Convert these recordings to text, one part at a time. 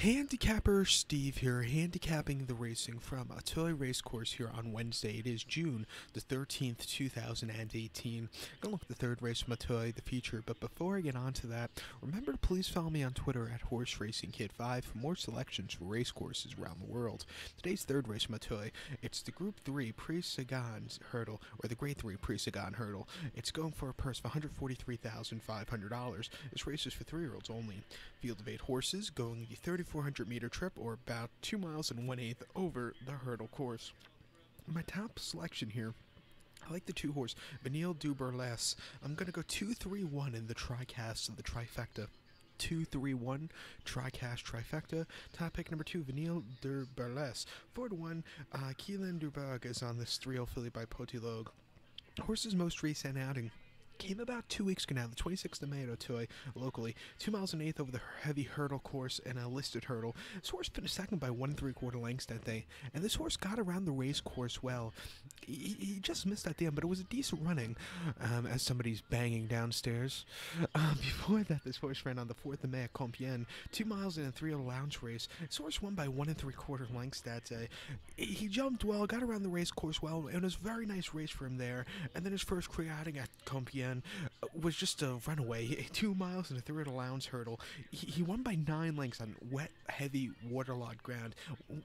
Handicapper Steve here, handicapping the racing from Auteuil Racecourse here on Wednesday. It is June the 13th, 2018. I'm Gonna look at the third race from Auteuil, the feature, but before I get on to that, remember to please follow me on Twitter at Horse Racing Kid 5 for more selections for racecourses around the world. Today's third race from Auteuil, it's the Group 3 Prix Sagan Hurdle, or the Grade 3 Prix Sagan Hurdle. It's going for a purse of $143,500. This race is for three-year-olds only. Field of eight horses going the 3,400 meter trip, or about two miles and one eighth over the hurdle course. My top selection here. I like the two horse, Vanille du. I'm going to go 2 3 1 in the tricast of the trifecta. 2 3 1 tricast trifecta. Top pick number 2, Vanille du Burles. 4 to 1, uh, Keelan Duberg is on this 3 0 filly by Poliglote. Horse's most recent outing came about two weeks ago now, the 26th of May at Auteuil, locally. Two miles and eighth over the heavy hurdle course and a listed hurdle. This horse finished second by one and three quarter lengths that day, and this horse got around the race course well. He, he just missed at the end, but it was a decent running um, as somebody's banging downstairs. Um, before that, this horse ran on the 4th of May at Compiègne, two miles in a three lounge race. This horse won by one and three quarter lengths that day. He jumped well, got around the race course well, and it was a very nice race for him there. And then his first career outing at Compiègne uh, was just a runaway. Two miles and a third allowance hurdle. He, won by nine lengths on wet, heavy, waterlogged ground,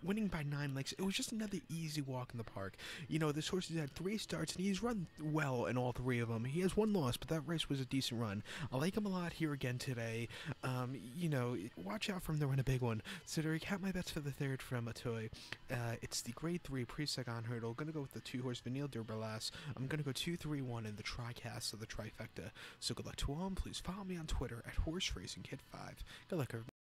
winning by nine lengths. It was just another easy walk in the park. You know, this horse has had three starts and he's run well in all three of them. He has one loss, but that race was a decent run. I like him a lot here again today. Um, you know, watch out for him to run a big one. So to recap my bets for the third from Auteuil, uh, it's the grade three Sagan hurdle. Gonna go with the two horse Vanille Durbalas. I'm gonna go two, three, one in the tricast of the trifecta. So good luck to all. Please follow me on Twitter at Horse Racing Kid 5. Good luck, everybody.